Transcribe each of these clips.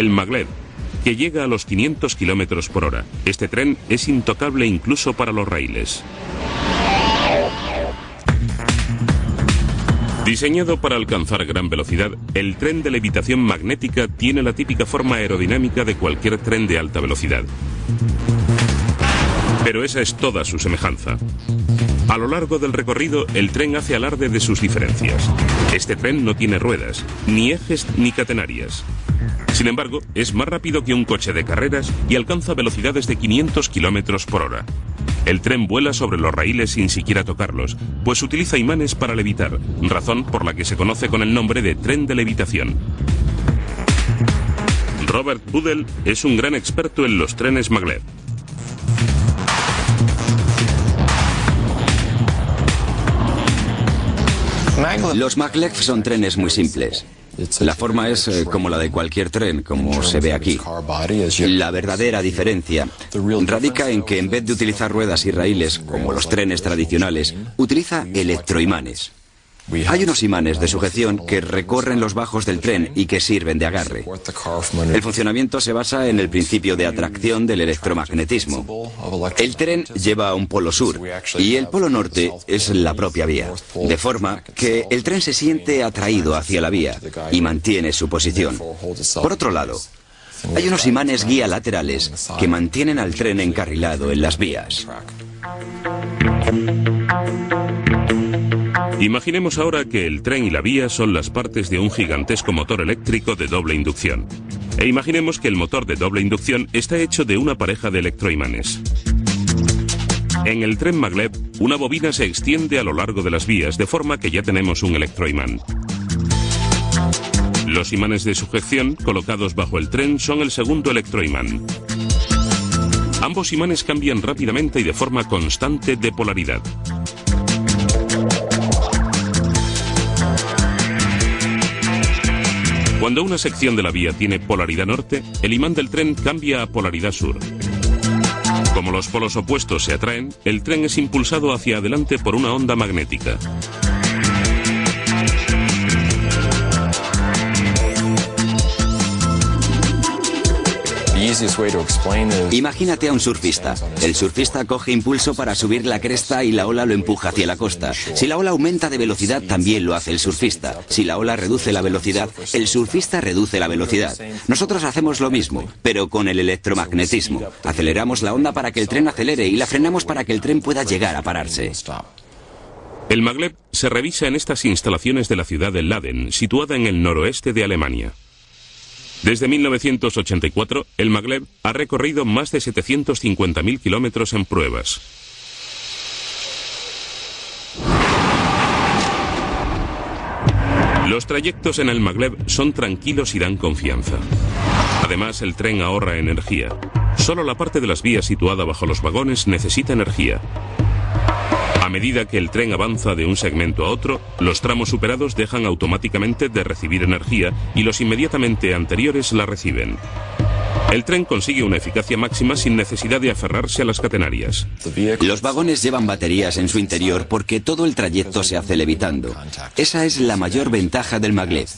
el maglev, que llega a los 500 kilómetros por hora. Este tren es intocable incluso para los raíles. Diseñado para alcanzar gran velocidad, el tren de levitación magnética tiene la típica forma aerodinámica de cualquier tren de alta velocidad. Pero esa es toda su semejanza. A lo largo del recorrido, el tren hace alarde de sus diferencias. Este tren no tiene ruedas, ni ejes ni catenarias. Sin embargo, es más rápido que un coche de carreras y alcanza velocidades de 500 kilómetros por hora. El tren vuela sobre los raíles sin siquiera tocarlos, pues utiliza imanes para levitar, razón por la que se conoce con el nombre de tren de levitación. Robert Budel es un gran experto en los trenes maglev. Los maglev son trenes muy simples. La forma es eh, como la de cualquier tren, como se ve aquí. La verdadera diferencia radica en que en vez de utilizar ruedas y raíles, como los trenes tradicionales, utiliza electroimanes. Hay unos imanes de sujeción que recorren los bajos del tren y que sirven de agarre. El funcionamiento se basa en el principio de atracción del electromagnetismo. El tren lleva a un polo sur y el polo norte es la propia vía, de forma que el tren se siente atraído hacia la vía y mantiene su posición. Por otro lado, hay unos imanes guía laterales que mantienen al tren encarrilado en las vías. Imaginemos ahora que el tren y la vía son las partes de un gigantesco motor eléctrico de doble inducción. E imaginemos que el motor de doble inducción está hecho de una pareja de electroimanes. En el tren maglev, una bobina se extiende a lo largo de las vías de forma que ya tenemos un electroimán. Los imanes de sujeción colocados bajo el tren son el segundo electroimán. Ambos imanes cambian rápidamente y de forma constante de polaridad. Cuando una sección de la vía tiene polaridad norte, el imán del tren cambia a polaridad sur. Como los polos opuestos se atraen, el tren es impulsado hacia adelante por una onda magnética. Imagínate a un surfista. El surfista coge impulso para subir la cresta y la ola lo empuja hacia la costa. Si la ola aumenta de velocidad, también lo hace el surfista. Si la ola reduce la velocidad, el surfista reduce la velocidad. Nosotros hacemos lo mismo, pero con el electromagnetismo. Aceleramos la onda para que el tren acelere y la frenamos para que el tren pueda llegar a pararse. El maglev se revisa en estas instalaciones de la ciudad de Laden, situada en el noroeste de Alemania. Desde 1984, el maglev ha recorrido más de 750.000 kilómetros en pruebas. Los trayectos en el maglev son tranquilos y dan confianza. Además, el tren ahorra energía. Solo la parte de las vías situada bajo los vagones necesita energía. A medida que el tren avanza de un segmento a otro, los tramos superados dejan automáticamente de recibir energía y los inmediatamente anteriores la reciben. El tren consigue una eficacia máxima sin necesidad de aferrarse a las catenarias. Los vagones llevan baterías en su interior porque todo el trayecto se hace levitando. Esa es la mayor ventaja del maglev,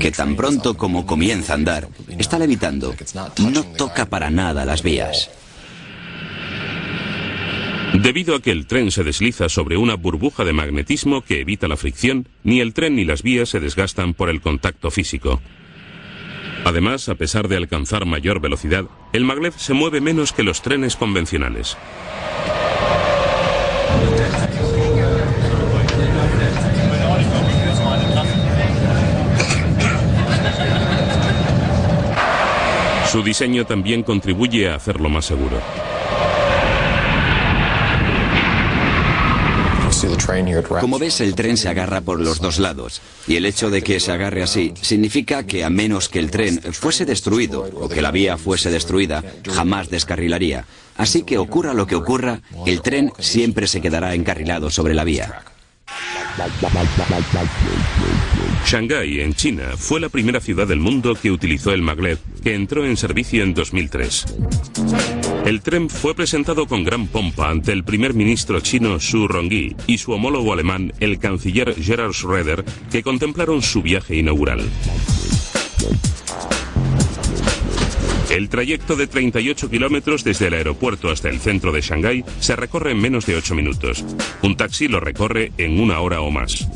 que tan pronto como comienza a andar, está levitando. No toca para nada las vías. Debido a que el tren se desliza sobre una burbuja de magnetismo que evita la fricción, ni el tren ni las vías se desgastan por el contacto físico. Además, a pesar de alcanzar mayor velocidad, el maglev se mueve menos que los trenes convencionales. Su diseño también contribuye a hacerlo más seguro. Como ves, el tren se agarra por los dos lados. Y el hecho de que se agarre así significa que a menos que el tren fuese destruido o que la vía fuese destruida, jamás descarrilaría. Así que ocurra lo que ocurra, el tren siempre se quedará encarrilado sobre la vía. Shanghái, en China, fue la primera ciudad del mundo que utilizó el maglev, que entró en servicio en 2003. El tren fue presentado con gran pompa ante el primer ministro chino Xu Rongyi y su homólogo alemán, el canciller Gerhard Schröder, que contemplaron su viaje inaugural. El trayecto de 38 kilómetros desde el aeropuerto hasta el centro de Shanghái se recorre en menos de 8 minutos. Un taxi lo recorre en una hora o más.